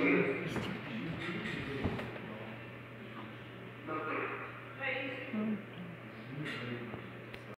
you.